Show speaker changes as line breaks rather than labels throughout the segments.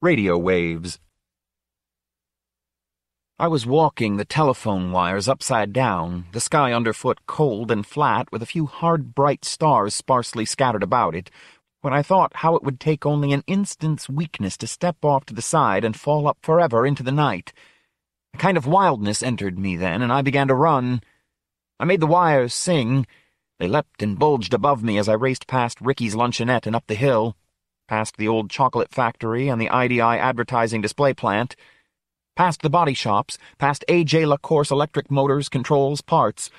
Radio waves. I was walking the telephone wires upside down, the sky underfoot cold and flat with a few hard bright stars sparsely scattered about it, when I thought how it would take only an instant's weakness to step off to the side and fall up forever into the night. A kind of wildness entered me then, and I began to run. I made the wires sing. They leapt and bulged above me as I raced past Ricky's luncheonette and up the hill, past the old chocolate factory and the IDI advertising display plant, past the body shops, past A.J. LaCourse electric motors, controls, parts.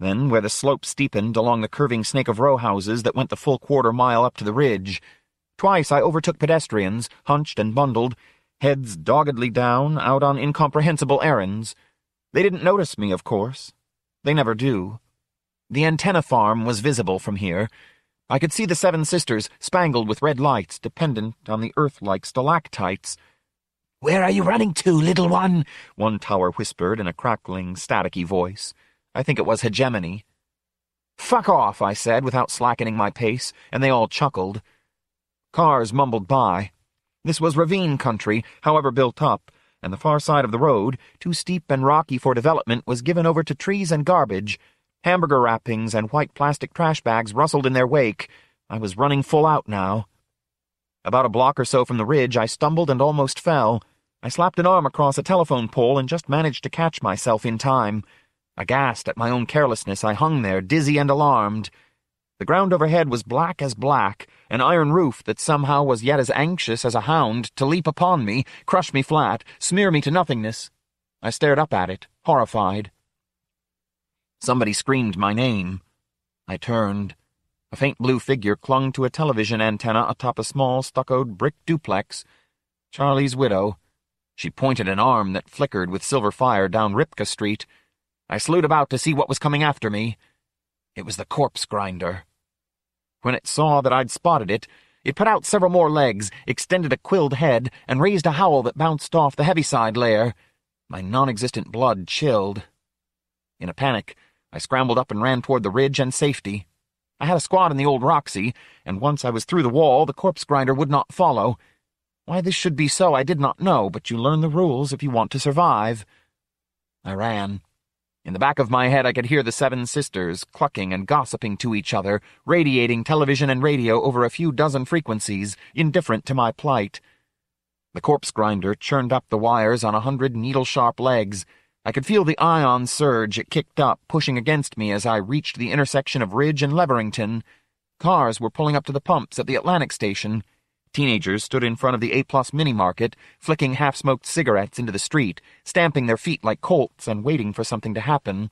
Then, where the slope steepened along the curving snake of row houses that went the full quarter mile up to the ridge. Twice I overtook pedestrians, hunched and bundled, heads doggedly down, out on incomprehensible errands. They didn't notice me, of course. They never do. The antenna farm was visible from here. I could see the Seven Sisters, spangled with red lights, dependent on the earth-like stalactites.
Where are you running to, little one?
One tower whispered in a crackling, staticky voice. I think it was Hegemone. Fuck off, I said, without slackening my pace, and they all chuckled. Cars mumbled by. This was ravine country, however built up, and the far side of the road, too steep and rocky for development, was given over to trees and garbage. Hamburger wrappings and white plastic trash bags rustled in their wake. I was running full out now. About a block or so from the ridge, I stumbled and almost fell. I slapped an arm across a telephone pole and just managed to catch myself in time. Aghast at my own carelessness, I hung there, dizzy and alarmed. The ground overhead was black as black, an iron roof that somehow was yet as anxious as a hound to leap upon me, crush me flat, smear me to nothingness. I stared up at it, horrified. Somebody screamed my name. I turned. A faint blue figure clung to a television antenna atop a small stuccoed brick duplex. Charlie's widow. She pointed an arm that flickered with silver fire down Ripka Street. I slewed about to see what was coming after me. It was the corpse grinder. When it saw that I'd spotted it, it put out several more legs, extended a quilled head, and raised a howl that bounced off the heaviside layer. My non-existent blood chilled. In a panic, I scrambled up and ran toward the ridge and safety. I had a squad in the old Roxy, and once I was through the wall, the corpse grinder would not follow. Why this should be so I did not know, but you learn the rules if you want to survive. I ran. In the back of my head I could hear the Seven Sisters clucking and gossiping to each other, radiating television and radio over a few dozen frequencies, indifferent to my plight. The corpse grinder churned up the wires on a hundred needle-sharp legs, I could feel the ion surge it kicked up, pushing against me as I reached the intersection of Ridge and Leverington. Cars were pulling up to the pumps at the Atlantic station. Teenagers stood in front of the A-plus mini-market, flicking half-smoked cigarettes into the street, stamping their feet like colts and waiting for something to happen.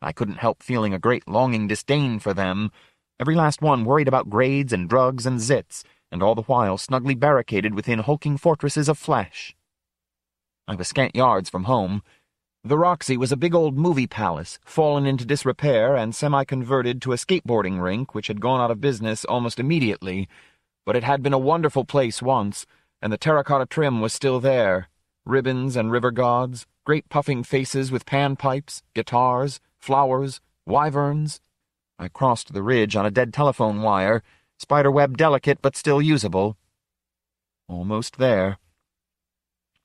I couldn't help feeling a great longing disdain for them, every last one worried about grades and drugs and zits, and all the while snugly barricaded within hulking fortresses of flesh. I was scant yards from home, the Roxy was a big old movie palace, fallen into disrepair and semi-converted to a skateboarding rink which had gone out of business almost immediately, but it had been a wonderful place once, and the terracotta trim was still there. Ribbons and river gods, great puffing faces with panpipes, guitars, flowers, wyverns. I crossed the ridge on a dead telephone wire, spiderweb delicate but still usable. Almost there.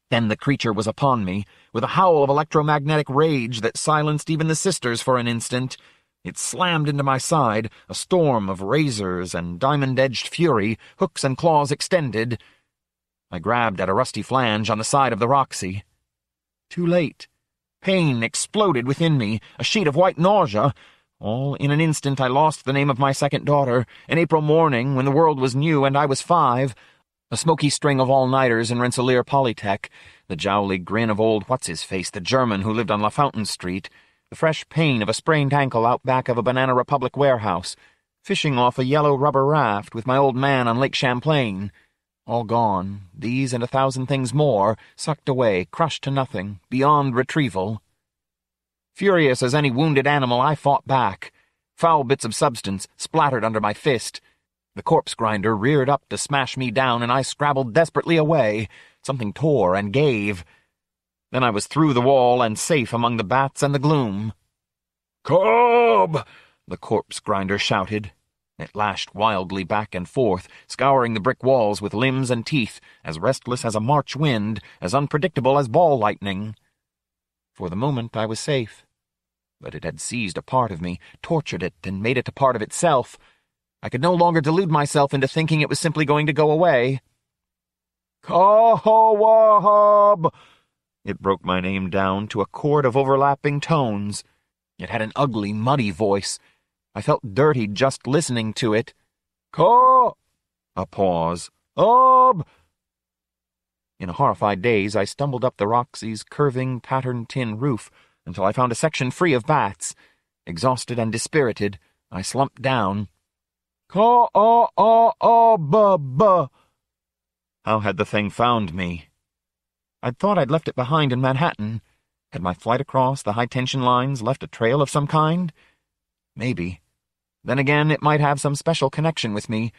Then the creature was upon me, with a howl of electromagnetic rage that silenced even the sisters for an instant. It slammed into my side, a storm of razors and diamond-edged fury, hooks and claws extended. I grabbed at a rusty flange on the side of the Roxy. Too late. Pain exploded within me, a sheet of white nausea. All in an instant I lost the name of my second daughter, an April morning when the world was new and I was five, a smoky string of all-nighters in Rensselaer Polytech, the jowly grin of old What's-His-Face, the German who lived on La Fountain Street, the fresh pain of a sprained ankle out back of a Banana Republic warehouse, fishing off a yellow rubber raft with my old man on Lake Champlain. All gone, these and a thousand things more, sucked away, crushed to nothing, beyond retrieval. Furious as any wounded animal, I fought back. Foul bits of substance splattered under my fist, the corpse grinder reared up to smash me down, and I scrabbled desperately away. Something tore and gave. Then I was through the wall and safe among the bats and the gloom.
Cobb!
The corpse grinder shouted. It lashed wildly back and forth, scouring the brick walls with limbs and teeth, as restless as a March wind, as unpredictable as ball lightning. For the moment I was safe. But it had seized a part of me, tortured it, and made it a part of itself. I could no longer delude myself into thinking it was simply going to go away. Kahawahab! It broke my name down to a chord of overlapping tones. It had an ugly, muddy voice. I felt dirty just listening to it. Ka! A pause. Ob! In a horrified daze, I stumbled up the Roxy's curving, patterned tin roof until I found a section free of bats. Exhausted and dispirited, I slumped down. Ka-ah-ah-ah-ba-ba! How had the thing found me? I'd thought I'd left it behind in Manhattan. Had my flight across the high-tension lines left a trail of some kind? Maybe. Then again, it might have some special connection with me.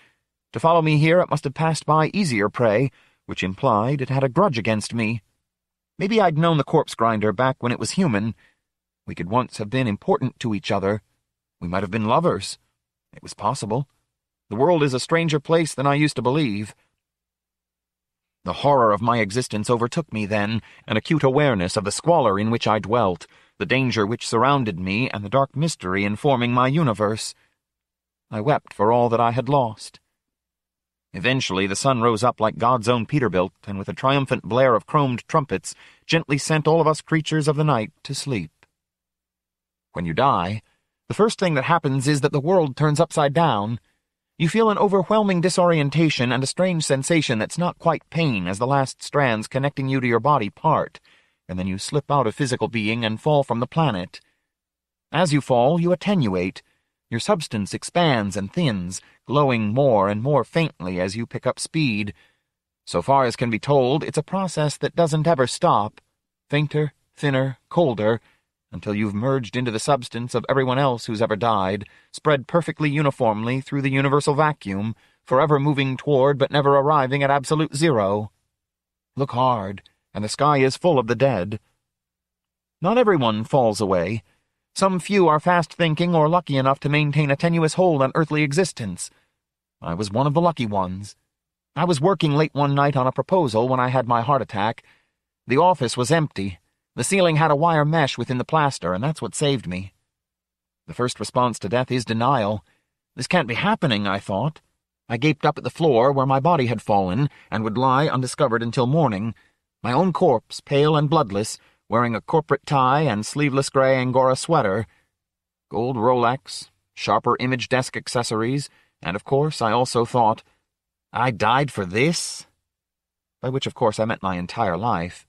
To follow me here, it must have passed by easier prey, which implied it had a grudge against me. Maybe I'd known the corpse grinder back when it was human. We could once have been important to each other. We might have been lovers. It was possible. The world is a stranger place than I used to believe. The horror of my existence overtook me then, an acute awareness of the squalor in which I dwelt, the danger which surrounded me, and the dark mystery informing my universe. I wept for all that I had lost. Eventually the sun rose up like God's own Peterbilt, and with a triumphant blare of chromed trumpets, gently sent all of us creatures of the night to sleep. When you die, the first thing that happens is that the world turns upside down, you feel an overwhelming disorientation and a strange sensation that's not quite pain as the last strands connecting you to your body part, and then you slip out of physical being and fall from the planet. As you fall, you attenuate. Your substance expands and thins, glowing more and more faintly as you pick up speed. So far as can be told, it's a process that doesn't ever stop. Fainter, thinner, colder, until you've merged into the substance of everyone else who's ever died, spread perfectly uniformly through the universal vacuum, forever moving toward but never arriving at absolute zero. Look hard, and the sky is full of the dead. Not everyone falls away. Some few are fast-thinking or lucky enough to maintain a tenuous hold on earthly existence. I was one of the lucky ones. I was working late one night on a proposal when I had my heart attack. The office was empty, the ceiling had a wire mesh within the plaster, and that's what saved me. The first response to death is denial. This can't be happening, I thought. I gaped up at the floor where my body had fallen, and would lie undiscovered until morning. My own corpse, pale and bloodless, wearing a corporate tie and sleeveless gray Angora sweater. Gold Rolex, sharper image desk accessories, and of course I also thought, I died for this? By which of course I meant my entire life.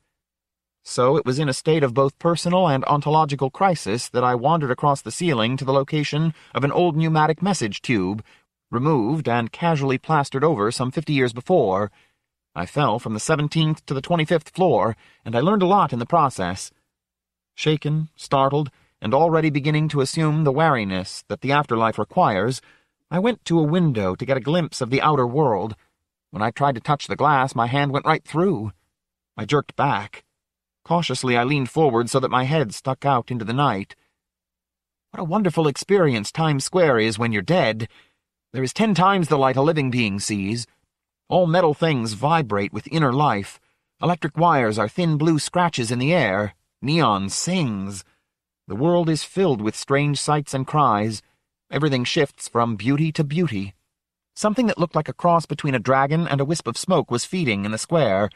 So it was in a state of both personal and ontological crisis that I wandered across the ceiling to the location of an old pneumatic message tube, removed and casually plastered over some fifty years before. I fell from the 17th to the 25th floor, and I learned a lot in the process. Shaken, startled, and already beginning to assume the wariness that the afterlife requires, I went to a window to get a glimpse of the outer world. When I tried to touch the glass, my hand went right through. I jerked back. Cautiously, I leaned forward so that my head stuck out into the night. What a wonderful experience Times Square is when you're dead. There is ten times the light a living being sees. All metal things vibrate with inner life. Electric wires are thin blue scratches in the air. Neon sings. The world is filled with strange sights and cries. Everything shifts from beauty to beauty. Something that looked like a cross between a dragon and a wisp of smoke was feeding in the square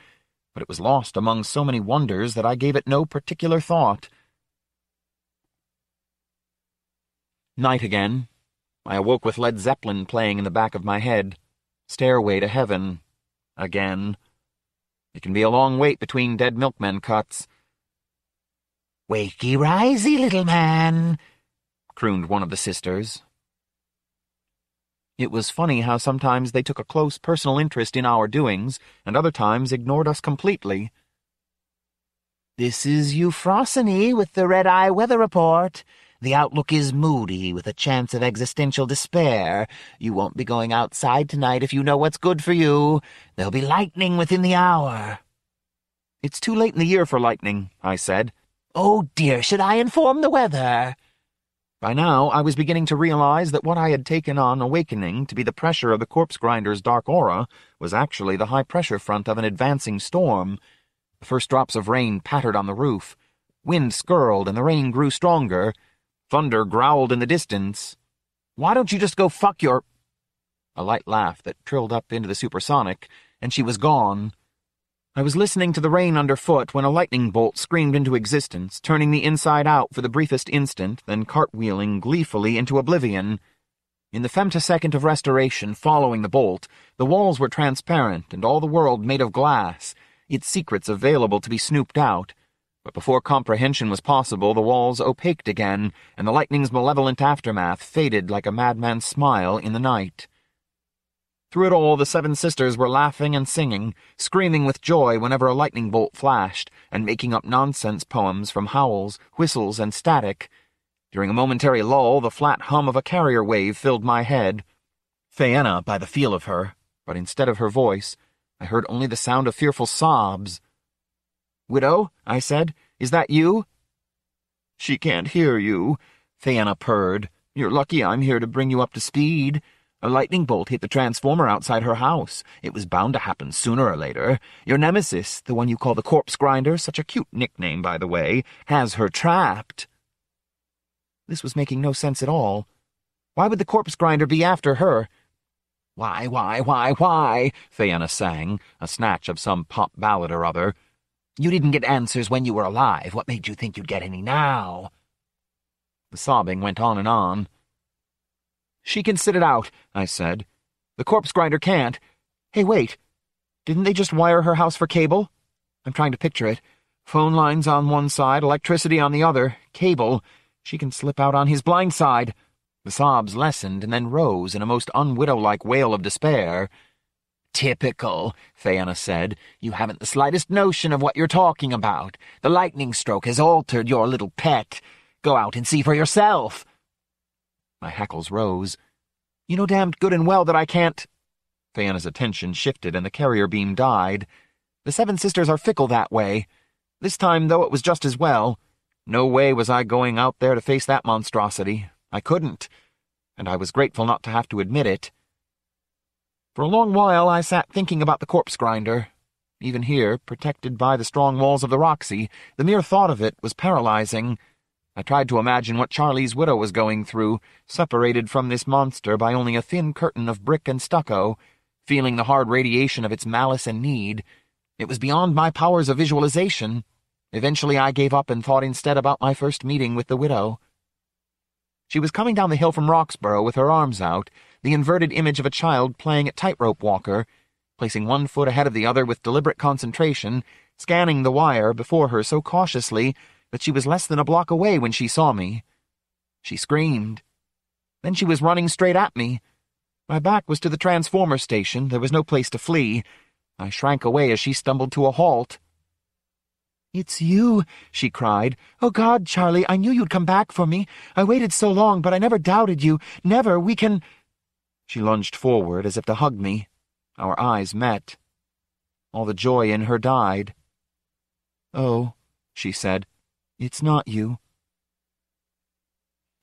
but it was lost among so many wonders that I gave it no particular thought. Night again. I awoke with Led Zeppelin playing in the back of my head. Stairway to Heaven. Again. It can be a long wait between dead milkmen cuts.
Wakey risey, little man,
crooned one of the sisters, it was funny how sometimes they took a close personal interest in our doings, and other times ignored us completely.
This is Euphrosyne with the Red Eye Weather Report. The outlook is moody, with a chance of existential despair. You won't be going outside tonight if you know what's good for you. There'll be lightning within the hour.
It's too late in the year for lightning, I said.
Oh dear, should I inform the weather?
By now, I was beginning to realize that what I had taken on awakening to be the pressure of the corpse grinder's dark aura was actually the high pressure front of an advancing storm. The first drops of rain pattered on the roof. Wind skirled and the rain grew stronger. Thunder growled in the distance. Why don't you just go fuck your... A light laugh that trilled up into the supersonic, and she was gone. I was listening to the rain underfoot when a lightning bolt screamed into existence, turning me inside out for the briefest instant, then cartwheeling gleefully into oblivion. In the femtosecond of restoration following the bolt, the walls were transparent and all the world made of glass, its secrets available to be snooped out. But before comprehension was possible, the walls opaqued again, and the lightning's malevolent aftermath faded like a madman's smile in the night. Through it all, the Seven Sisters were laughing and singing, screaming with joy whenever a lightning bolt flashed, and making up nonsense poems from howls, whistles, and static. During a momentary lull, the flat hum of a carrier wave filled my head. Phaena, by the feel of her, but instead of her voice, I heard only the sound of fearful sobs. Widow, I said, is that you? She can't hear you, Phaena purred. You're lucky I'm here to bring you up to speed. A lightning bolt hit the transformer outside her house. It was bound to happen sooner or later. Your nemesis, the one you call the corpse grinder, such a cute nickname, by the way, has her trapped. This was making no sense at all. Why would the corpse grinder be after her? Why, why, why, why? Phaena sang, a snatch of some pop ballad or other. You didn't get answers when you were alive. What made you think you'd get any now? The sobbing went on and on. She can sit it out, I said. The corpse grinder can't. Hey, wait. Didn't they just wire her house for cable? I'm trying to picture it. Phone lines on one side, electricity on the other, cable. She can slip out on his blind side. The sobs lessened and then rose in a most unwidow-like wail of despair. Typical, Phaena said. You haven't the slightest notion of what you're talking about. The lightning stroke has altered your little pet. Go out and see for yourself. My hackles rose. You know damned good and well that I can't. Phaena's attention shifted and the carrier beam died. The Seven Sisters are fickle that way. This time, though, it was just as well. No way was I going out there to face that monstrosity. I couldn't, and I was grateful not to have to admit it. For a long while I sat thinking about the corpse grinder. Even here, protected by the strong walls of the Roxy, the mere thought of it was paralyzing. I tried to imagine what Charlie's widow was going through, separated from this monster by only a thin curtain of brick and stucco, feeling the hard radiation of its malice and need. It was beyond my powers of visualization. Eventually I gave up and thought instead about my first meeting with the widow. She was coming down the hill from Roxborough with her arms out, the inverted image of a child playing at tightrope walker, placing one foot ahead of the other with deliberate concentration, scanning the wire before her so cautiously that she was less than a block away when she saw me. She screamed. Then she was running straight at me. My back was to the transformer station. There was no place to flee. I shrank away as she stumbled to a halt. It's you, she cried. Oh, God, Charlie, I knew you'd come back for me. I waited so long, but I never doubted you. Never. We can... She lunged forward as if to hug me. Our eyes met. All the joy in her died. Oh, she said. It's not you.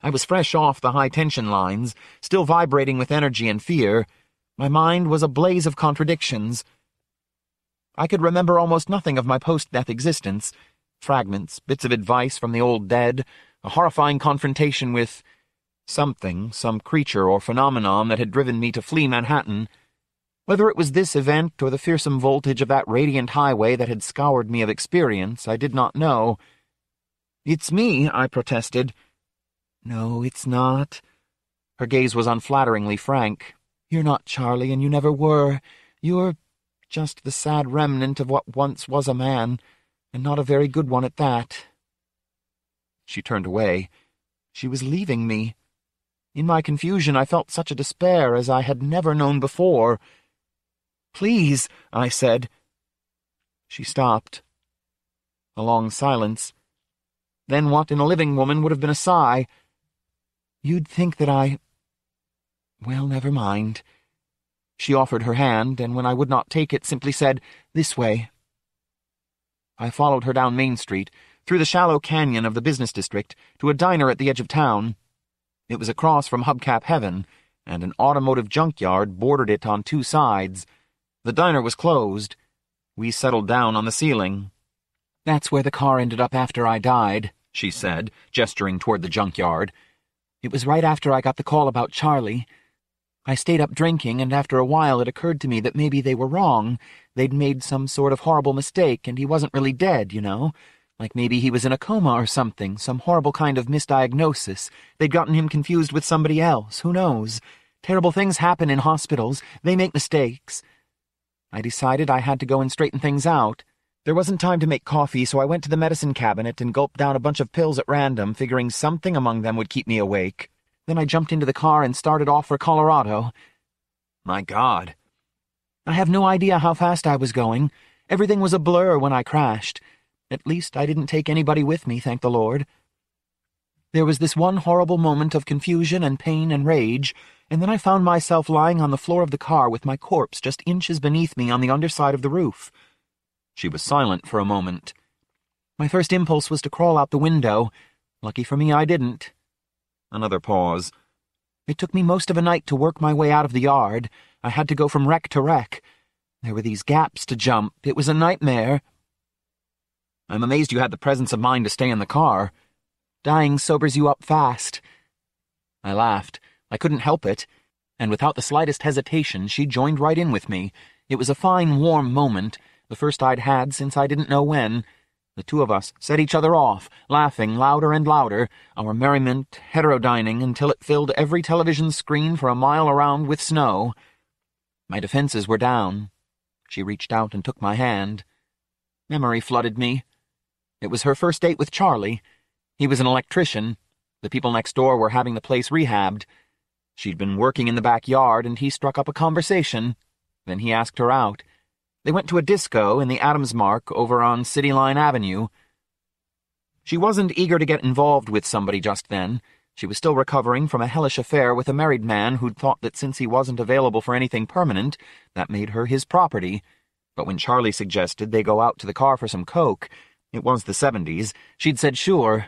I was fresh off the high-tension lines, still vibrating with energy and fear. My mind was a blaze of contradictions. I could remember almost nothing of my post-death existence. Fragments, bits of advice from the old dead, a horrifying confrontation with something, some creature or phenomenon that had driven me to flee Manhattan. Whether it was this event or the fearsome voltage of that radiant highway that had scoured me of experience, I did not know. It's me, I protested. No, it's not. Her gaze was unflatteringly frank. You're not Charlie, and you never were. You're just the sad remnant of what once was a man, and not a very good one at that. She turned away. She was leaving me. In my confusion, I felt such a despair as I had never known before. Please, I said. She stopped. A long silence. Then what in a living woman would have been a sigh. You'd think that I... Well, never mind. She offered her hand, and when I would not take it, simply said, This way. I followed her down Main Street, through the shallow canyon of the business district, to a diner at the edge of town. It was across from Hubcap Heaven, and an automotive junkyard bordered it on two sides. The diner was closed. We settled down on the ceiling.
That's where the car ended up after I died,
she said, gesturing toward the junkyard.
It was right after I got the call about Charlie. I stayed up drinking, and after a while it occurred to me that maybe they were wrong. They'd made some sort of horrible mistake, and he wasn't really dead, you know? Like maybe he was in a coma or something, some horrible kind of misdiagnosis. They'd gotten him confused with somebody else, who knows? Terrible things happen in hospitals. They make mistakes. I decided I had to go and straighten things out. There wasn't time to make coffee, so I went to the medicine cabinet and gulped down a bunch of pills at random, figuring something among them would keep me awake. Then I jumped into the car and started off for Colorado.
My God.
I have no idea how fast I was going. Everything was a blur when I crashed. At least I didn't take anybody with me, thank the Lord. There was this one horrible moment of confusion and pain and rage, and then I found myself lying on the floor of the car with my corpse just inches beneath me on the underside of the roof.
She was silent for a moment.
My first impulse was to crawl out the window. Lucky for me, I didn't.
Another pause.
It took me most of a night to work my way out of the yard. I had to go from wreck to wreck. There were these gaps to jump. It was a nightmare.
I'm amazed you had the presence of mind to stay in the car.
Dying sobers you up fast.
I laughed. I couldn't help it. And without the slightest hesitation, she joined right in with me. It was a fine, warm moment the first I'd had since I didn't know when. The two of us set each other off, laughing louder and louder, our merriment heterodyning until it filled every television screen for a mile around with snow. My defenses were down. She reached out and took my hand. Memory flooded me. It was her first date with Charlie. He was an electrician. The people next door were having the place rehabbed. She'd been working in the backyard, and he struck up a conversation. Then he asked her out. They went to a disco in the Adams Mark over on City Line Avenue. She wasn't eager to get involved with somebody just then. She was still recovering from a hellish affair with a married man who'd thought that since he wasn't available for anything permanent, that made her his property. But when Charlie suggested they go out to the car for some coke, it was the seventies, she'd said sure.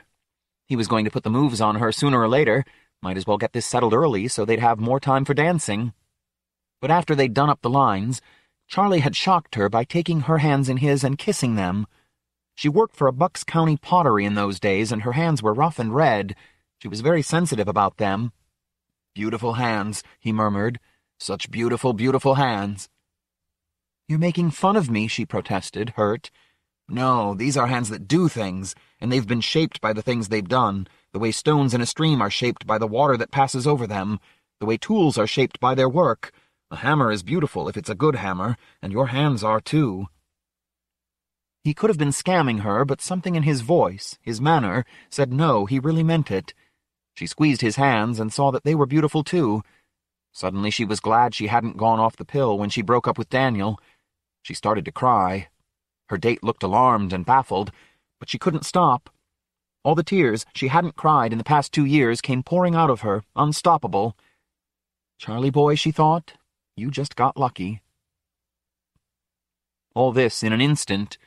He was going to put the moves on her sooner or later. Might as well get this settled early so they'd have more time for dancing. But after they'd done up the lines, Charlie had shocked her by taking her hands in his and kissing them. She worked for a Bucks County pottery in those days, and her hands were rough and red. She was very sensitive about them. Beautiful hands, he murmured. Such beautiful, beautiful hands. You're making fun of me, she protested, hurt. No, these are hands that do things, and they've been shaped by the things they've done, the way stones in a stream are shaped by the water that passes over them, the way tools are shaped by their work. A hammer is beautiful if it's a good hammer, and your hands are too. He could have been scamming her, but something in his voice, his manner, said no, he really meant it. She squeezed his hands and saw that they were beautiful too. Suddenly she was glad she hadn't gone off the pill when she broke up with Daniel. She started to cry. Her date looked alarmed and baffled, but she couldn't stop. All the tears she hadn't cried in the past two years came pouring out of her, unstoppable. Charlie boy, she thought, you just got lucky. All this in an instant.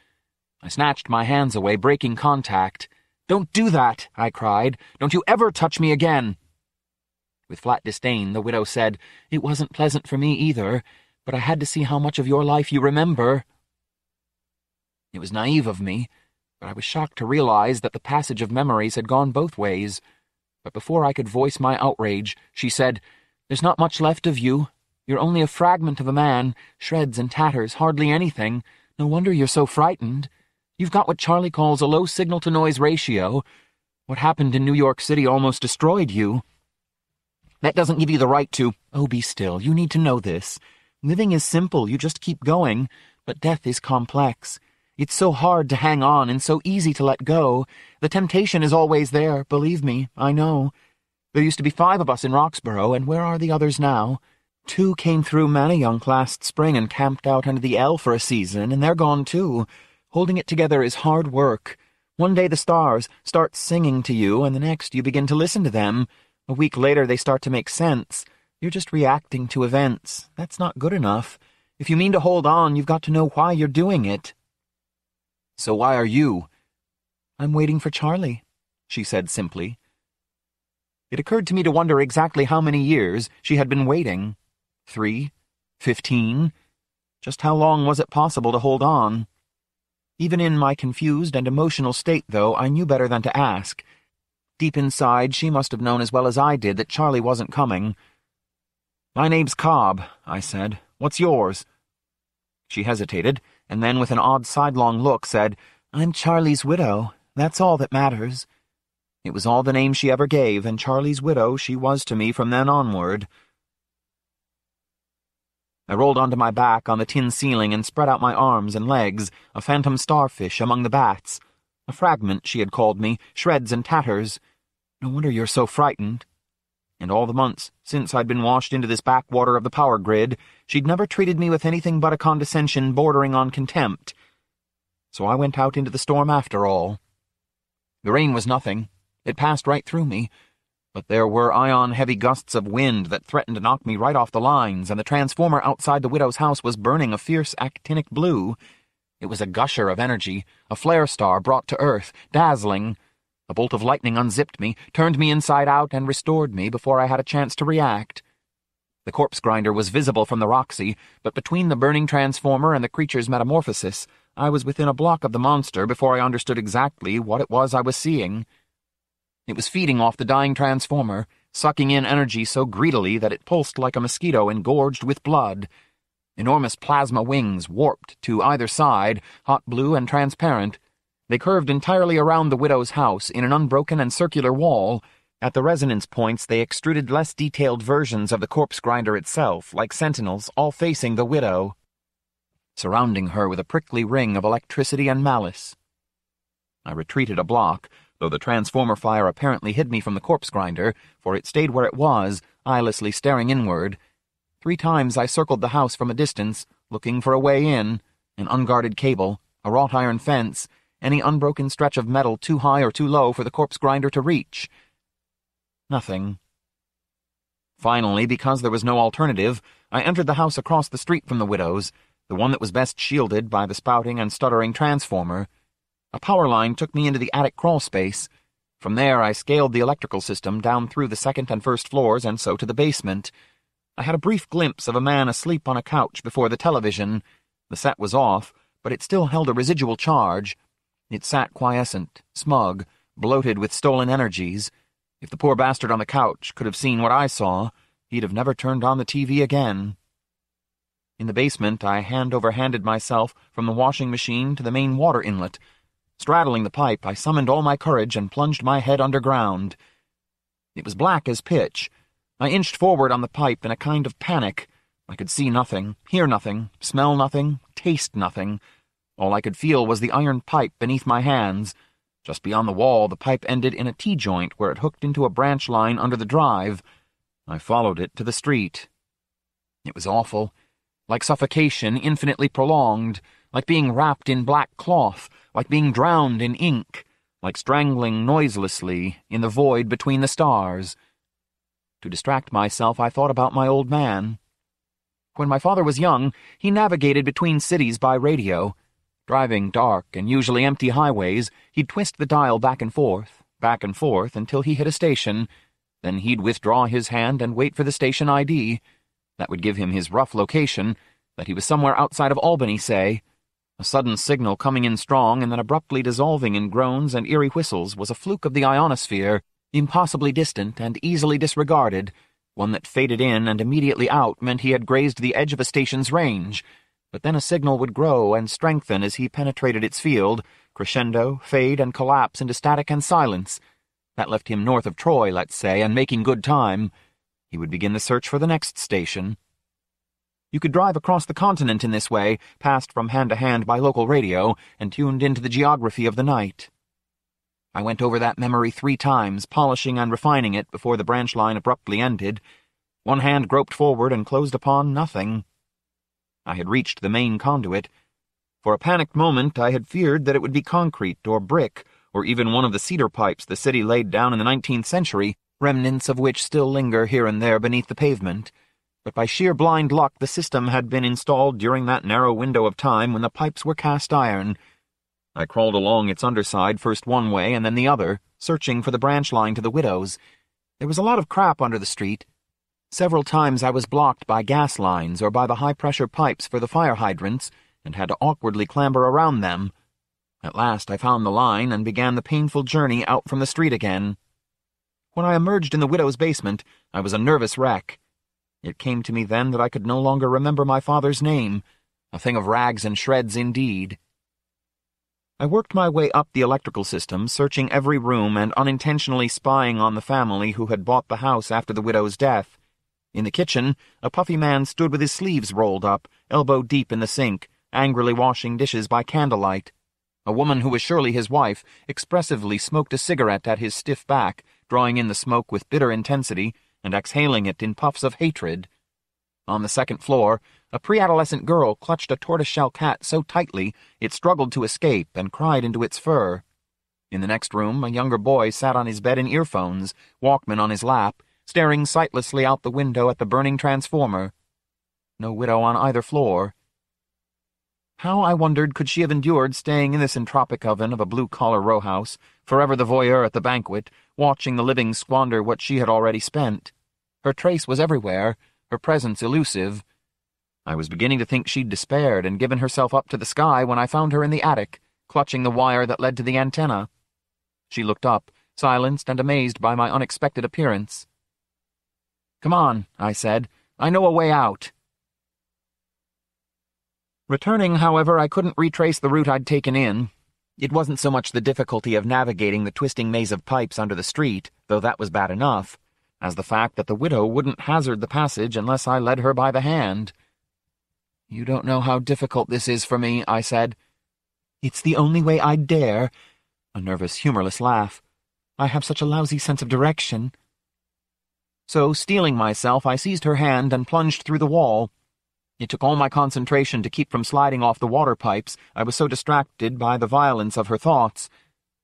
I snatched my hands away, breaking contact. Don't do that, I cried. Don't you ever touch me again. With flat disdain, the widow said, It wasn't pleasant for me either, but I had to see how much of your life you remember. It was naive of me, but I was shocked to realize that the passage of memories had gone both ways. But before I could voice my outrage, she said, There's not much left of you, you're only a fragment of a man, shreds and tatters, hardly anything. No wonder you're so frightened. You've got what Charlie calls a low signal-to-noise ratio. What happened in New York City almost destroyed you. That doesn't give you the right to... Oh, be still. You need to know this. Living is simple. You just keep going. But death is complex. It's so hard to hang on and so easy to let go. The temptation is always there, believe me, I know. There used to be five of us in Roxborough, and where are the others now? Two came through Manayunk last spring and camped out under the L for a season, and they're gone too. Holding it together is hard work. One day the stars start singing to you, and the next you begin to listen to them. A week later they start to make sense. You're just reacting to events. That's not good enough. If you mean to hold on, you've got to know why you're doing it. So why are you? I'm waiting for Charlie, she said simply. It occurred to me to wonder exactly how many years she had been waiting. Three? Fifteen? Just how long was it possible to hold on? Even in my confused and emotional state, though, I knew better than to ask. Deep inside, she must have known as well as I did that Charlie wasn't coming. My name's Cobb, I said. What's yours? She hesitated, and then with an odd sidelong look said, I'm Charlie's widow. That's all that matters. It was all the name she ever gave, and Charlie's widow she was to me from then onward. I rolled onto my back on the tin ceiling and spread out my arms and legs, a phantom starfish among the bats. A fragment, she had called me, shreds and tatters. No wonder you're so frightened. And all the months since I'd been washed into this backwater of the power grid, she'd never treated me with anything but a condescension bordering on contempt. So I went out into the storm after all. The rain was nothing. It passed right through me, but there were ion-heavy gusts of wind that threatened to knock me right off the lines, and the transformer outside the widow's house was burning a fierce actinic blue. It was a gusher of energy, a flare star brought to Earth, dazzling. A bolt of lightning unzipped me, turned me inside out, and restored me before I had a chance to react. The corpse grinder was visible from the Roxy, but between the burning transformer and the creature's metamorphosis, I was within a block of the monster before I understood exactly what it was I was seeing. It was feeding off the dying transformer, sucking in energy so greedily that it pulsed like a mosquito engorged with blood. Enormous plasma wings warped to either side, hot blue and transparent. They curved entirely around the widow's house in an unbroken and circular wall. At the resonance points, they extruded less detailed versions of the corpse grinder itself, like sentinels, all facing the widow, surrounding her with a prickly ring of electricity and malice. I retreated a block, though the transformer fire apparently hid me from the corpse grinder, for it stayed where it was, eyelessly staring inward. Three times I circled the house from a distance, looking for a way in, an unguarded cable, a wrought iron fence, any unbroken stretch of metal too high or too low for the corpse grinder to reach. Nothing. Finally, because there was no alternative, I entered the house across the street from the widow's, the one that was best shielded by the spouting and stuttering transformer, a power line took me into the attic crawl space. From there, I scaled the electrical system down through the second and first floors and so to the basement. I had a brief glimpse of a man asleep on a couch before the television. The set was off, but it still held a residual charge. It sat quiescent, smug, bloated with stolen energies. If the poor bastard on the couch could have seen what I saw, he'd have never turned on the TV again. In the basement, I hand over handed myself from the washing machine to the main water inlet, Straddling the pipe, I summoned all my courage and plunged my head underground. It was black as pitch. I inched forward on the pipe in a kind of panic. I could see nothing, hear nothing, smell nothing, taste nothing. All I could feel was the iron pipe beneath my hands. Just beyond the wall, the pipe ended in a T-joint where it hooked into a branch line under the drive. I followed it to the street. It was awful. Like suffocation, infinitely prolonged. Like being wrapped in black cloth like being drowned in ink, like strangling noiselessly in the void between the stars. To distract myself, I thought about my old man. When my father was young, he navigated between cities by radio. Driving dark and usually empty highways, he'd twist the dial back and forth, back and forth, until he hit a station. Then he'd withdraw his hand and wait for the station ID. That would give him his rough location, that he was somewhere outside of Albany, say. A sudden signal coming in strong and then abruptly dissolving in groans and eerie whistles was a fluke of the ionosphere, impossibly distant and easily disregarded. One that faded in and immediately out meant he had grazed the edge of a station's range. But then a signal would grow and strengthen as he penetrated its field, crescendo, fade, and collapse into static and silence. That left him north of Troy, let's say, and making good time. He would begin the search for the next station. You could drive across the continent in this way, passed from hand to hand by local radio, and tuned into the geography of the night. I went over that memory three times, polishing and refining it before the branch line abruptly ended. One hand groped forward and closed upon nothing. I had reached the main conduit. For a panicked moment, I had feared that it would be concrete or brick, or even one of the cedar pipes the city laid down in the nineteenth century, remnants of which still linger here and there beneath the pavement but by sheer blind luck the system had been installed during that narrow window of time when the pipes were cast iron. I crawled along its underside first one way and then the other, searching for the branch line to the widow's. There was a lot of crap under the street. Several times I was blocked by gas lines or by the high-pressure pipes for the fire hydrants and had to awkwardly clamber around them. At last I found the line and began the painful journey out from the street again. When I emerged in the widow's basement, I was a nervous wreck. It came to me then that I could no longer remember my father's name, a thing of rags and shreds indeed. I worked my way up the electrical system, searching every room and unintentionally spying on the family who had bought the house after the widow's death. In the kitchen, a puffy man stood with his sleeves rolled up, elbow deep in the sink, angrily washing dishes by candlelight. A woman who was surely his wife expressively smoked a cigarette at his stiff back, drawing in the smoke with bitter intensity and exhaling it in puffs of hatred. On the second floor, a pre-adolescent girl clutched a tortoiseshell cat so tightly it struggled to escape and cried into its fur. In the next room, a younger boy sat on his bed in earphones, Walkman on his lap, staring sightlessly out the window at the burning transformer. No widow on either floor. How, I wondered, could she have endured staying in this entropic oven of a blue-collar row house, forever the voyeur at the banquet, watching the living squander what she had already spent? Her trace was everywhere, her presence elusive, I was beginning to think she'd despaired and given herself up to the sky when I found her in the attic, clutching the wire that led to the antenna. She looked up, silenced and amazed by my unexpected appearance. Come on, I said. I know a way out. Returning, however, I couldn't retrace the route I'd taken in. It wasn't so much the difficulty of navigating the twisting maze of pipes under the street, though that was bad enough, as the fact that the widow wouldn't hazard the passage unless I led her by the hand. You don't know how difficult this is for me, I said. It's the only way I'd dare. A nervous, humorless laugh. I have such a lousy sense of direction. So, steeling myself, I seized her hand and plunged through the wall. It took all my concentration to keep from sliding off the water pipes. I was so distracted by the violence of her thoughts.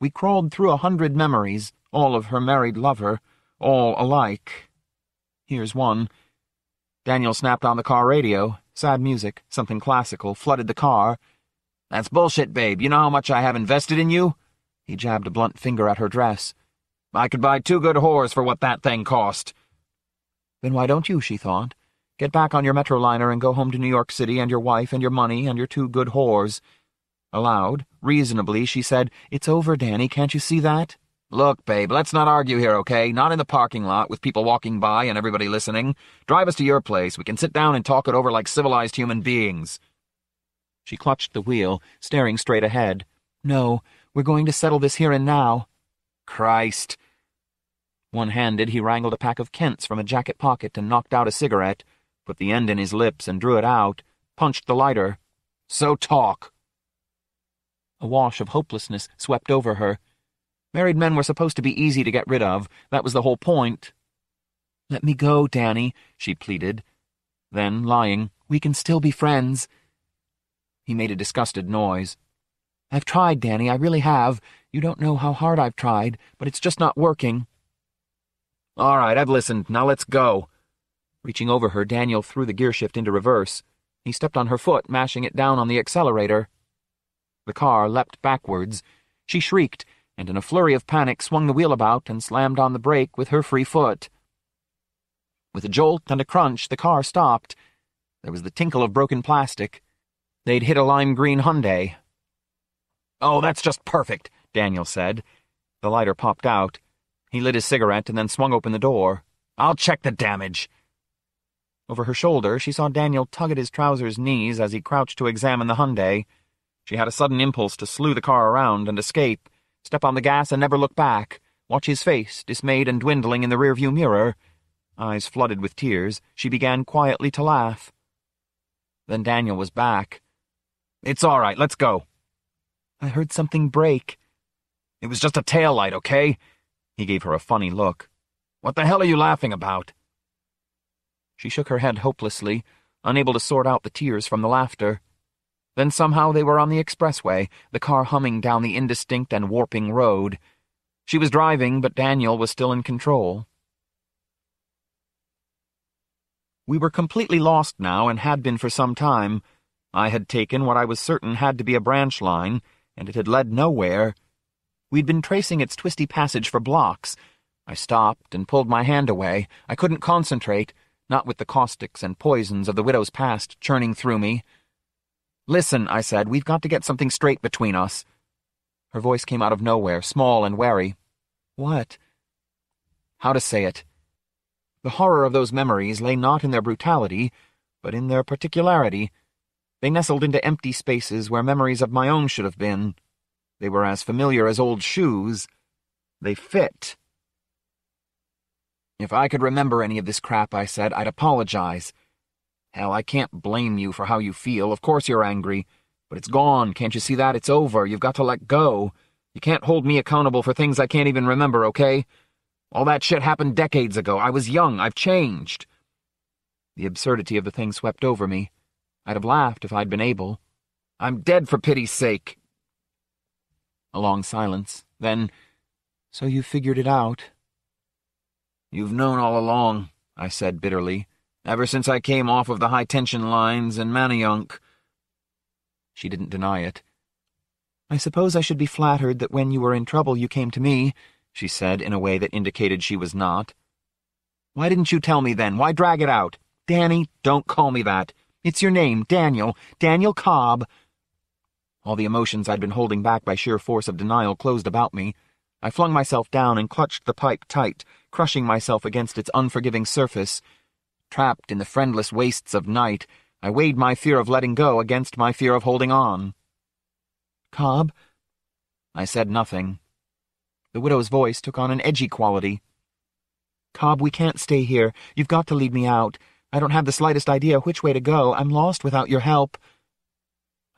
We crawled through a hundred memories, all of her married lover, all alike. Here's one. Daniel snapped on the car radio. Sad music, something classical, flooded the car. That's bullshit, babe. You know how much I have invested in you? He jabbed a blunt finger at her dress. I could buy two good whores for what that thing cost. Then why don't you, she thought. Get back on your Metroliner and go home to New York City and your wife and your money and your two good whores. Aloud, reasonably, she said, It's over, Danny, can't you see that? Look, babe, let's not argue here, okay? Not in the parking lot with people walking by and everybody listening. Drive us to your place. We can sit down and talk it over like civilized human beings. She clutched the wheel, staring straight ahead. No, we're going to settle this here and now. Christ. One-handed, he wrangled a pack of Kents from a jacket pocket and knocked out a cigarette, put the end in his lips and drew it out, punched the lighter. So talk. A wash of hopelessness swept over her. Married men were supposed to be easy to get rid of. That was the whole point. Let me go, Danny, she pleaded. Then, lying, we can still be friends. He made a disgusted noise. I've tried, Danny, I really have. You don't know how hard I've tried, but it's just not working. All right, I've listened. Now let's go. Reaching over her, Daniel threw the gearshift into reverse. He stepped on her foot, mashing it down on the accelerator. The car leapt backwards. She shrieked, and in a flurry of panic swung the wheel about and slammed on the brake with her free foot. With a jolt and a crunch, the car stopped. There was the tinkle of broken plastic. They'd hit a lime green Hyundai. Oh, that's just perfect, Daniel said. The lighter popped out. He lit his cigarette and then swung open the door. I'll check the damage. Over her shoulder, she saw Daniel tug at his trousers' knees as he crouched to examine the Hyundai. She had a sudden impulse to slew the car around and escape step on the gas and never look back, watch his face, dismayed and dwindling in the rearview mirror. Eyes flooded with tears, she began quietly to laugh. Then Daniel was back. It's all right, let's go. I heard something break. It was just a tail light, okay? He gave her a funny look. What the hell are you laughing about? She shook her head hopelessly, unable to sort out the tears from the laughter. Then somehow they were on the expressway, the car humming down the indistinct and warping road. She was driving, but Daniel was still in control. We were completely lost now and had been for some time. I had taken what I was certain had to be a branch line, and it had led nowhere. We'd been tracing its twisty passage for blocks, I stopped and pulled my hand away. I couldn't concentrate, not with the caustics and poisons of the widow's past churning through me. Listen, I said, we've got to get something straight between us. Her voice came out of nowhere, small and wary. What? How to say it? The horror of those memories lay not in their brutality, but in their particularity. They nestled into empty spaces where memories of my own should have been. They were as familiar as old shoes. They fit. If I could remember any of this crap I said, I'd apologize. Hell, I can't blame you for how you feel. Of course you're angry. But it's gone. Can't you see that? It's over. You've got to let go. You can't hold me accountable for things I can't even remember, okay? All that shit happened decades ago. I was young. I've changed. The absurdity of the thing swept over me. I'd have laughed if I'd been able. I'm dead for pity's sake. A long silence. Then, so you figured it out? You've known all along, I said bitterly, ever since I came off of the high-tension lines in Manayunk. She didn't deny it. I suppose I should be flattered that when you were in trouble you came to me, she said in a way that indicated she was not. Why didn't you tell me then? Why drag it out? Danny, don't call me that. It's your name, Daniel. Daniel Cobb. All the emotions I'd been holding back by sheer force of denial closed about me. I flung myself down and clutched the pipe tight, crushing myself against its unforgiving surface. Trapped in the friendless wastes of night, I weighed my fear of letting go against my fear of holding on. Cobb? I said nothing. The widow's voice took on an edgy quality. Cobb, we can't stay here. You've got to lead me out. I don't have the slightest idea which way to go. I'm lost without your help.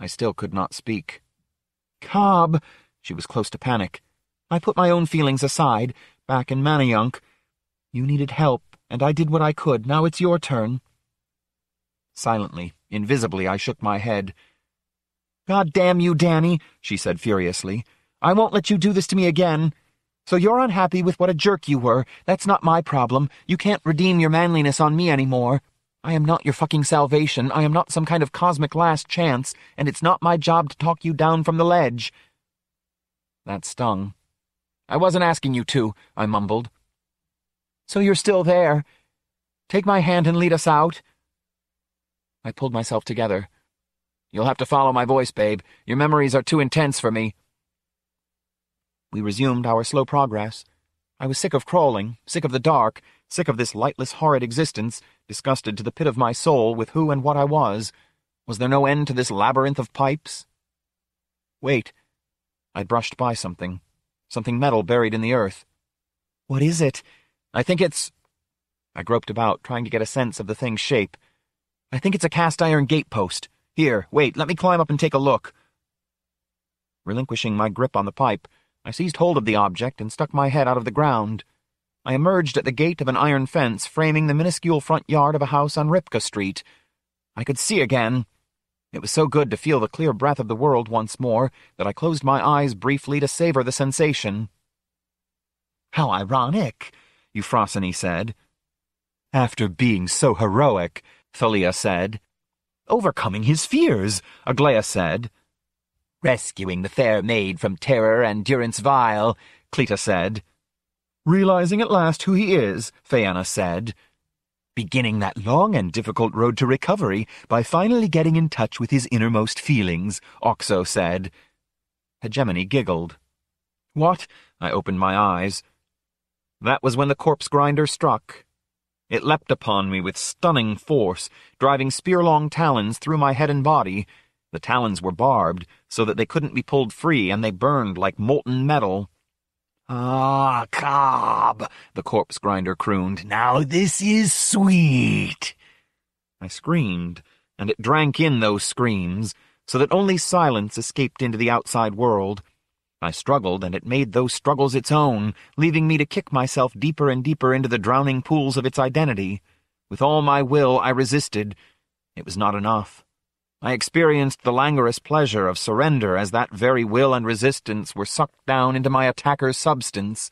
I still could not speak. Cobb! She was close to panic. I put my own feelings aside, back in Manayunk. You needed help, and I did what I could. Now it's your turn. Silently, invisibly, I shook my head. God damn you, Danny, she said furiously. I won't let you do this to me again. So you're unhappy with what a jerk you were. That's not my problem. You can't redeem your manliness on me anymore. I am not your fucking salvation. I am not some kind of cosmic last chance, and it's not my job to talk you down from the ledge. That stung. I wasn't asking you to, I mumbled. So you're still there. Take my hand and lead us out. I pulled myself together. You'll have to follow my voice, babe. Your memories are too intense for me. We resumed our slow progress. I was sick of crawling, sick of the dark, sick of this lightless, horrid existence, disgusted to the pit of my soul with who and what I was. Was there no end to this labyrinth of pipes? Wait. I brushed by something. Something metal buried in the earth. What is it? I think it's... I groped about, trying to get a sense of the thing's shape. I think it's a cast-iron gatepost. Here, wait, let me climb up and take a look. Relinquishing my grip on the pipe, I seized hold of the object and stuck my head out of the ground. I emerged at the gate of an iron fence framing the minuscule front yard of a house on Ripka Street. I could see again. It was so good to feel the clear breath of the world once more that I closed my eyes briefly to savor the sensation. How ironic, Euphrosyne said. After being so heroic, Thalia said. Overcoming his fears, Aglaia said. Rescuing the fair maid from terror and durance vile, Cleta said. Realizing at last who he is, Phaenna said. Beginning that long and difficult road to recovery by finally getting in touch with his innermost feelings, Auxo said. Hegemone giggled. What? I opened my eyes. That was when the corpse grinder struck. It leapt upon me with stunning force, driving spear-long talons through my head and body. The talons were barbed, so that they couldn't be pulled free, and they burned like molten metal. Ah, Cobb, the corpse grinder crooned. Now this is sweet. I screamed, and it drank in those screams, so that only silence escaped into the outside world. I struggled, and it made those struggles its own, leaving me to kick myself deeper and deeper into the drowning pools of its identity. With all my will, I resisted. It was not enough. I experienced the languorous pleasure of surrender as that very will and resistance were sucked down into my attacker's substance.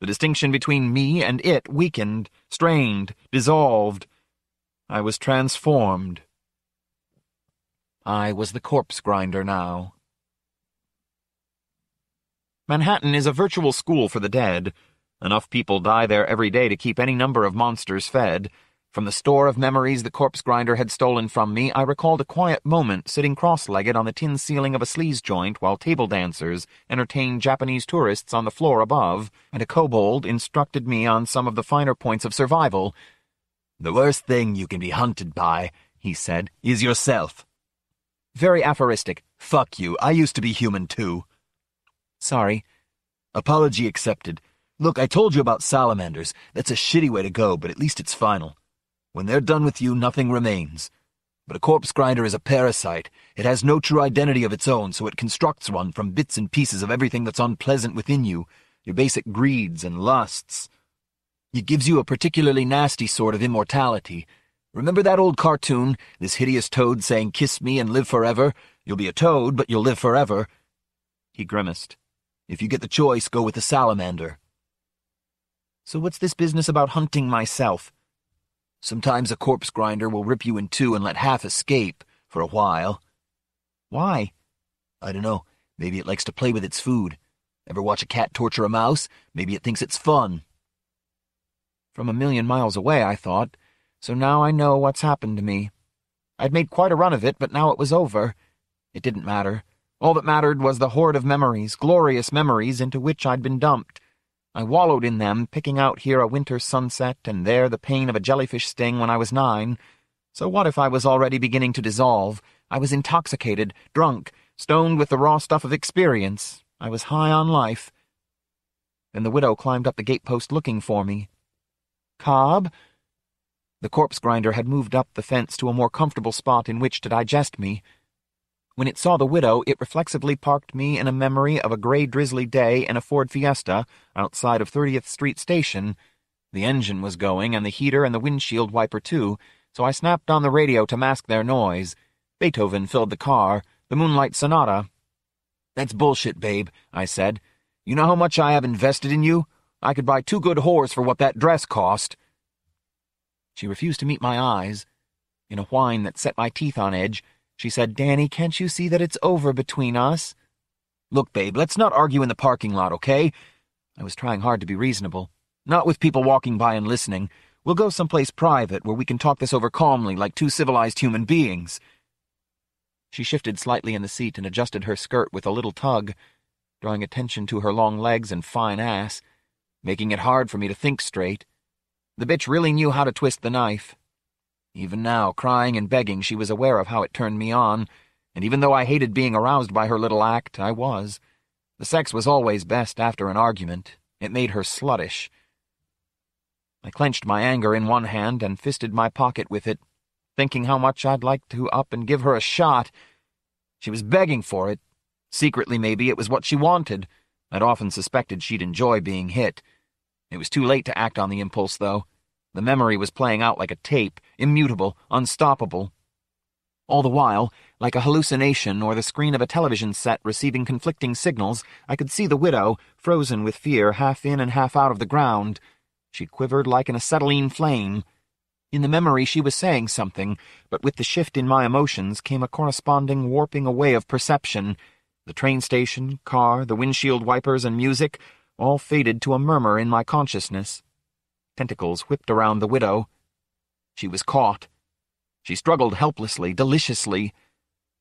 The distinction between me and it weakened, strained, dissolved. I was transformed. I was the corpse grinder now. Manhattan is a virtual school for the dead. Enough people die there every day to keep any number of monsters fed. From the store of memories the corpse grinder had stolen from me, I recalled a quiet moment sitting cross-legged on the tin ceiling of a sleaze joint while table dancers entertained Japanese tourists on the floor above, and a kobold instructed me on some of the finer points of survival. The worst thing you can be hunted by, he said, is yourself. Very aphoristic. Fuck you. I used to be human too. Sorry. Apology accepted. Look, I told you about salamanders. That's a shitty way to go, but at least it's final. When they're done with you, nothing remains. But a corpse grinder is a parasite. It has no true identity of its own, so it constructs one from bits and pieces of everything that's unpleasant within you, your basic greeds and lusts. It gives you a particularly nasty sort of immortality. Remember that old cartoon, this hideous toad saying, Kiss me and live forever? You'll be a toad, but you'll live forever. He grimaced. If you get the choice, go with the salamander. So what's this business about hunting myself? Sometimes a corpse grinder will rip you in two and let half escape, for a while. Why? I don't know. Maybe it likes to play with its food. Ever watch a cat torture a mouse? Maybe it thinks it's fun. From a million miles away, I thought, so now I know what's happened to me. I'd made quite a run of it, but now it was over. It didn't matter. All that mattered was the hoard of memories, glorious memories, into which I'd been dumped. I wallowed in them, picking out here a winter sunset and there the pain of a jellyfish sting when I was nine. So what if I was already beginning to dissolve? I was intoxicated, drunk, stoned with the raw stuff of experience. I was high on life. Then the widow climbed up the gatepost looking for me. Cobb? The corpse grinder had moved up the fence to a more comfortable spot in which to digest me. When it saw the widow, it reflexively parked me in a memory of a gray drizzly day in a Ford Fiesta outside of 30th Street Station. The engine was going, and the heater and the windshield wiper too, so I snapped on the radio to mask their noise. Beethoven filled the car, the Moonlight Sonata. That's bullshit, babe, I said. You know how much I have invested in you? I could buy two good whores for what that dress cost. She refused to meet my eyes. In a whine that set my teeth on edge, she said, Danny, can't you see that it's over between us? Look, babe, let's not argue in the parking lot, okay? I was trying hard to be reasonable. Not with people walking by and listening. We'll go someplace private where we can talk this over calmly like two civilized human beings. She shifted slightly in the seat and adjusted her skirt with a little tug, drawing attention to her long legs and fine ass, making it hard for me to think straight. The bitch really knew how to twist the knife. Even now, crying and begging, she was aware of how it turned me on, and even though I hated being aroused by her little act, I was. The sex was always best after an argument. It made her sluttish. I clenched my anger in one hand and fisted my pocket with it, thinking how much I'd like to up and give her a shot. She was begging for it. Secretly, maybe, it was what she wanted. I'd often suspected she'd enjoy being hit. It was too late to act on the impulse, though. The memory was playing out like a tape, immutable, unstoppable. All the while, like a hallucination or the screen of a television set receiving conflicting signals, I could see the widow, frozen with fear, half in and half out of the ground. She quivered like an acetylene flame. In the memory she was saying something, but with the shift in my emotions came a corresponding warping away of perception. The train station, car, the windshield wipers, and music all faded to a murmur in my consciousness. Tentacles whipped around the widow. She was caught. She struggled helplessly, deliciously.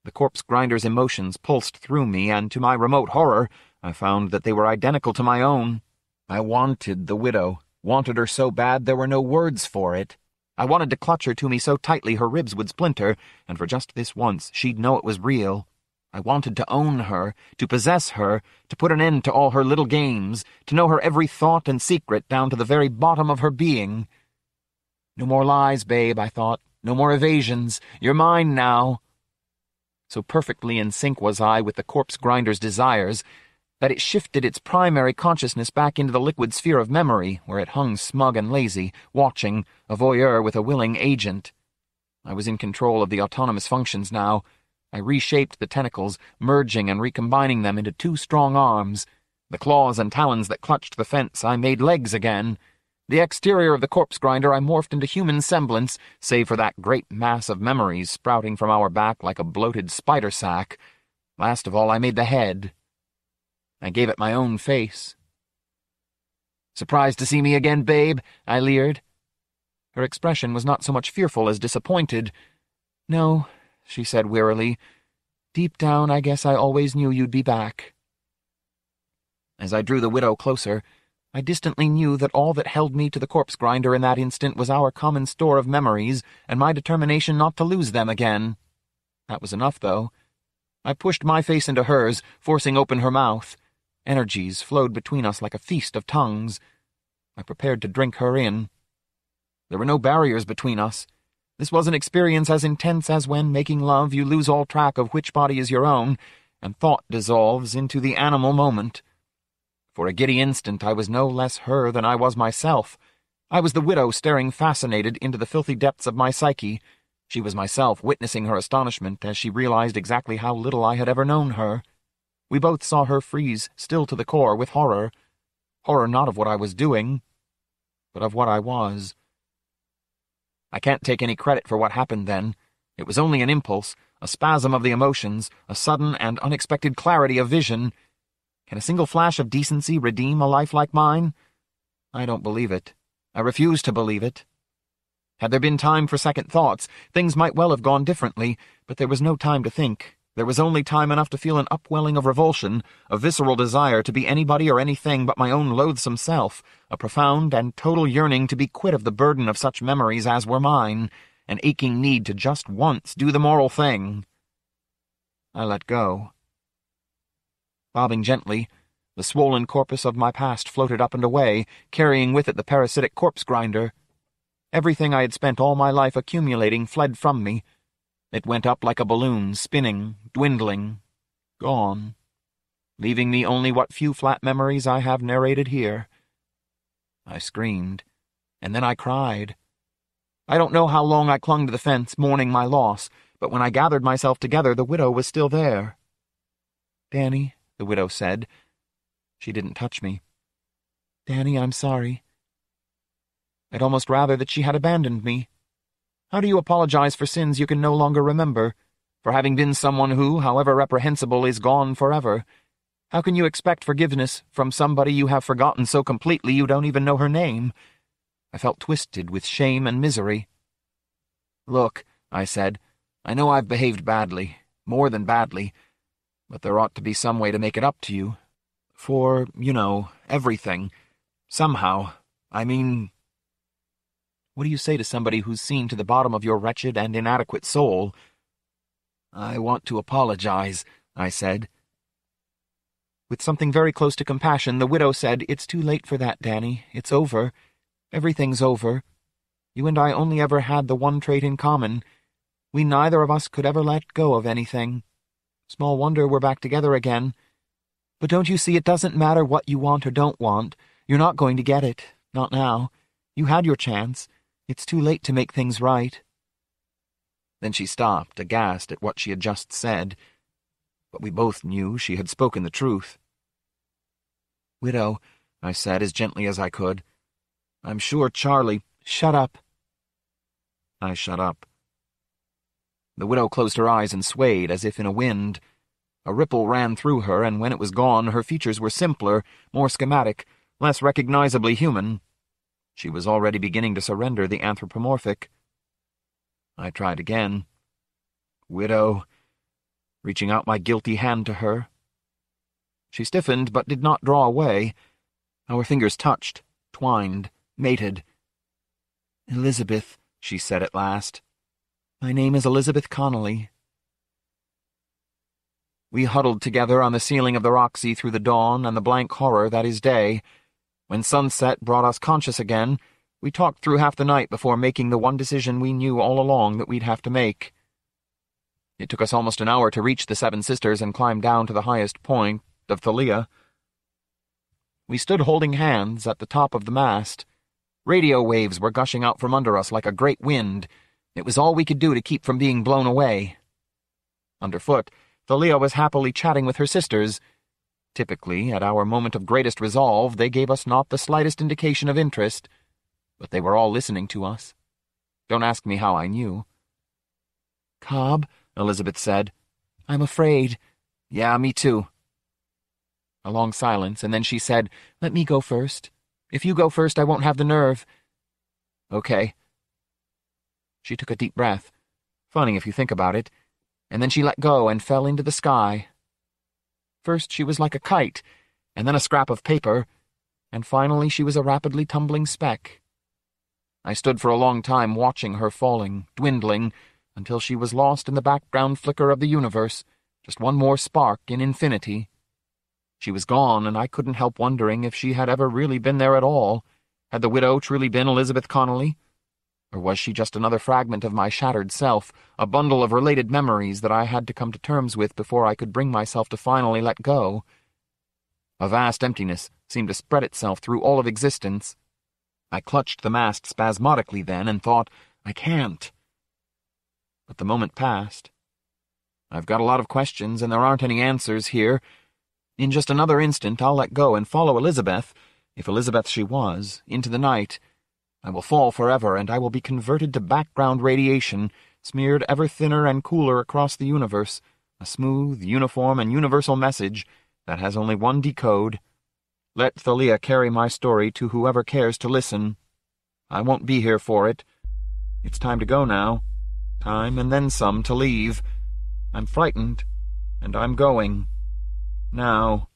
The corpse grinder's emotions pulsed through me, and to my remote horror, I found that they were identical to my own. I wanted the widow, wanted her so bad there were no words for it. I wanted to clutch her to me so tightly her ribs would splinter, and for just this once she'd know it was real. I wanted to own her, to possess her, to put an end to all her little games, to know her every thought and secret down to the very bottom of her being. No more lies, babe, I thought. No more evasions. You're mine now. So perfectly in sync was I with the corpse grinder's desires that it shifted its primary consciousness back into the liquid sphere of memory, where it hung smug and lazy, watching, a voyeur with a willing agent. I was in control of the autonomous functions now, I reshaped the tentacles, merging and recombining them into two strong arms. The claws and talons that clutched the fence I made legs again. The exterior of the corpse grinder I morphed into human semblance, save for that great mass of memories sprouting from our back like a bloated spider sack. Last of all, I made the head. I gave it my own face. Surprised to see me again, babe? I leered. Her expression was not so much fearful as disappointed.
No, she said wearily. Deep down, I guess I always knew you'd be back.
As I drew the widow closer, I distantly knew that all that held me to the corpse grinder in that instant was our common store of memories and my determination not to lose them again. That was enough, though. I pushed my face into hers, forcing open her mouth. Energies flowed between us like a feast of tongues. I prepared to drink her in. There were no barriers between us. This was an experience as intense as when, making love, you lose all track of which body is your own, and thought dissolves into the animal moment. For a giddy instant I was no less her than I was myself. I was the widow staring fascinated into the filthy depths of my psyche. She was myself witnessing her astonishment as she realized exactly how little I had ever known her. We both saw her freeze, still to the core, with horror. Horror not of what I was doing, but of what I was. I can't take any credit for what happened then. It was only an impulse, a spasm of the emotions, a sudden and unexpected clarity of vision. Can a single flash of decency redeem a life like mine? I don't believe it. I refuse to believe it. Had there been time for second thoughts, things might well have gone differently, but there was no time to think. There was only time enough to feel an upwelling of revulsion, a visceral desire to be anybody or anything but my own loathsome self, a profound and total yearning to be quit of the burden of such memories as were mine, an aching need to just once do the moral thing. I let go. Bobbing gently, the swollen corpus of my past floated up and away, carrying with it the parasitic corpse grinder. Everything I had spent all my life accumulating fled from me. It went up like a balloon, spinning, dwindling, gone, leaving me only what few flat memories I have narrated here. I screamed, and then I cried. I don't know how long I clung to the fence, mourning my loss, but when I gathered myself together, the widow was still there.
Danny, the widow said. She didn't touch me. Danny, I'm sorry.
I'd almost rather that she had abandoned me. How do you apologize for sins you can no longer remember? For having been someone who, however reprehensible, is gone forever? How can you expect forgiveness from somebody you have forgotten so completely you don't even know her name? I felt twisted with shame and misery. Look, I said, I know I've behaved badly, more than badly, but there ought to be some way to make it up to you. For, you know, everything. Somehow. I mean... What do you say to somebody who's seen to the bottom of your wretched and inadequate soul? I want to apologize, I said. With something very close to compassion, the widow said, It's too late for that, Danny. It's over. Everything's over. You and I only ever had the one trait in common. We neither of us could ever let go of anything. Small wonder we're back together again. But don't you see it doesn't matter what you want or don't want. You're not going to get it. Not now. You had your chance. It's too late to make things right. Then she stopped, aghast at what she had just said. But we both knew she had spoken the truth. Widow, I said as gently as I could, I'm sure Charlie... Shut up. I shut up. The widow closed her eyes and swayed as if in a wind. A ripple ran through her, and when it was gone, her features were simpler, more schematic, less recognizably human. She was already beginning to surrender the anthropomorphic. I tried again. Widow, reaching out my guilty hand to her. She stiffened, but did not draw away. Our fingers touched, twined, mated. Elizabeth, she said at last. My name is Elizabeth Connolly. We huddled together on the ceiling of the Roxy through the dawn and the blank horror that is day. When sunset brought us conscious again, we talked through half the night before making the one decision we knew all along that we'd have to make. It took us almost an hour to reach the Seven Sisters and climb down to the highest point of Thalia. We stood holding hands at the top of the mast. Radio waves were gushing out from under us like a great wind, it was all we could do to keep from being blown away. Underfoot, Thalia was happily chatting with her sisters. Typically, at our moment of greatest resolve, they gave us not the slightest indication of interest, but they were all listening to us. Don't ask me how I knew. Cobb, Elizabeth said. I'm afraid. Yeah, me too. A long silence, and then she said, Let me go first. If you go first, I won't have the nerve. Okay. She took a deep breath. Funny if you think about it. And then she let go and fell into the sky. First she was like a kite, and then a scrap of paper, and finally she was a rapidly tumbling speck. I stood for a long time watching her falling, dwindling, until she was lost in the background flicker of the universe, just one more spark in infinity. She was gone, and I couldn't help wondering if she had ever really been there at all. Had the widow truly been Elizabeth Connolly? Or was she just another fragment of my shattered self, a bundle of related memories that I had to come to terms with before I could bring myself to finally let go? A vast emptiness seemed to spread itself through all of existence. I clutched the mast spasmodically then and thought, I can't. But the moment passed. I've got a lot of questions, and there aren't any answers here. In just another instant, I'll let go and follow Elizabeth, if Elizabeth she was, into the night. I will fall forever, and I will be converted to background radiation, smeared ever thinner and cooler across the universe, a smooth, uniform, and universal message that has only one decode. Let Thalia carry my story to whoever cares to listen. I won't be here for it. It's time to go now. Time and then some to leave. I'm frightened, and I'm going. Now.